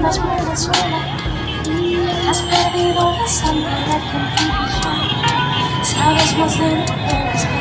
las mueve sola, has perdido la sangre de tu Sabes más de lo que